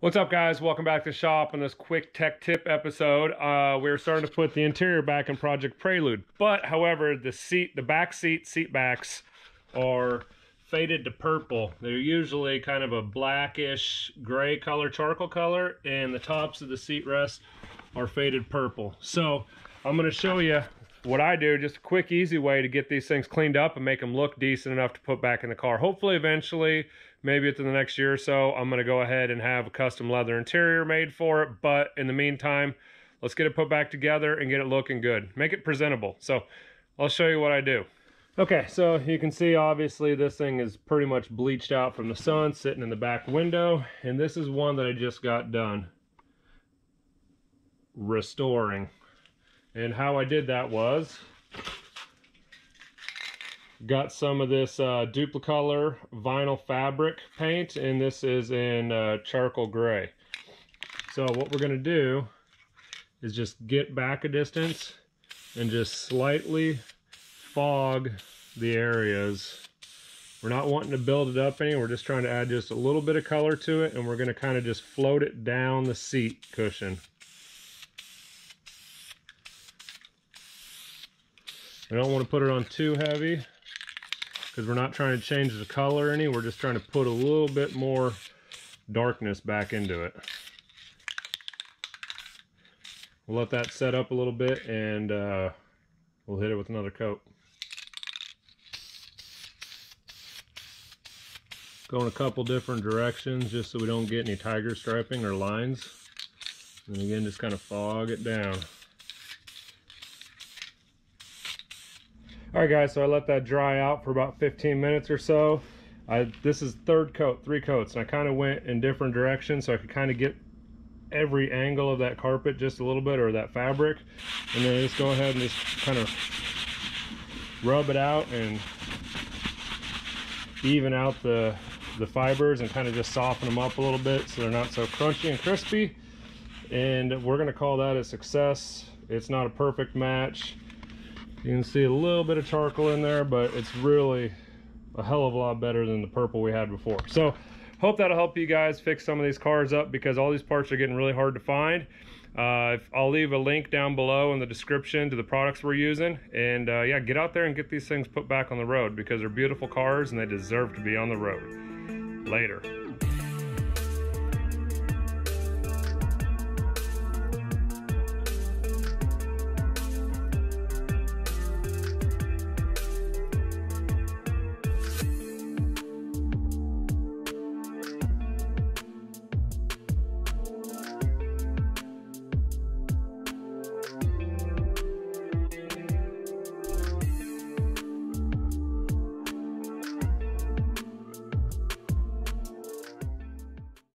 What's up guys? Welcome back to shop on this quick tech tip episode. Uh, we're starting to put the interior back in Project Prelude. But however, the seat, the back seat, seat backs are faded to purple. They're usually kind of a blackish gray color, charcoal color, and the tops of the seat rests are faded purple. So I'm gonna show you what I do, just a quick, easy way to get these things cleaned up and make them look decent enough to put back in the car. Hopefully, eventually, maybe within the next year or so, I'm going to go ahead and have a custom leather interior made for it. But in the meantime, let's get it put back together and get it looking good. Make it presentable. So I'll show you what I do. Okay, so you can see obviously this thing is pretty much bleached out from the sun, sitting in the back window. And this is one that I just got done restoring. And how I did that was got some of this uh, Dupli-Color vinyl fabric paint and this is in uh, charcoal gray. So what we're going to do is just get back a distance and just slightly fog the areas. We're not wanting to build it up any, we're just trying to add just a little bit of color to it and we're going to kind of just float it down the seat cushion. We don't want to put it on too heavy because we're not trying to change the color any. We're just trying to put a little bit more darkness back into it. We'll let that set up a little bit and uh, we'll hit it with another coat. Go in a couple different directions just so we don't get any tiger striping or lines. And again, just kind of fog it down. All right, guys, so I let that dry out for about 15 minutes or so. I, this is third coat, three coats, and I kind of went in different directions so I could kind of get every angle of that carpet just a little bit or that fabric. And then just go ahead and just kind of rub it out and even out the, the fibers and kind of just soften them up a little bit so they're not so crunchy and crispy. And we're gonna call that a success. It's not a perfect match you can see a little bit of charcoal in there, but it's really a hell of a lot better than the purple we had before. So hope that'll help you guys fix some of these cars up because all these parts are getting really hard to find. Uh, I'll leave a link down below in the description to the products we're using. And uh, yeah, get out there and get these things put back on the road because they're beautiful cars and they deserve to be on the road. Later.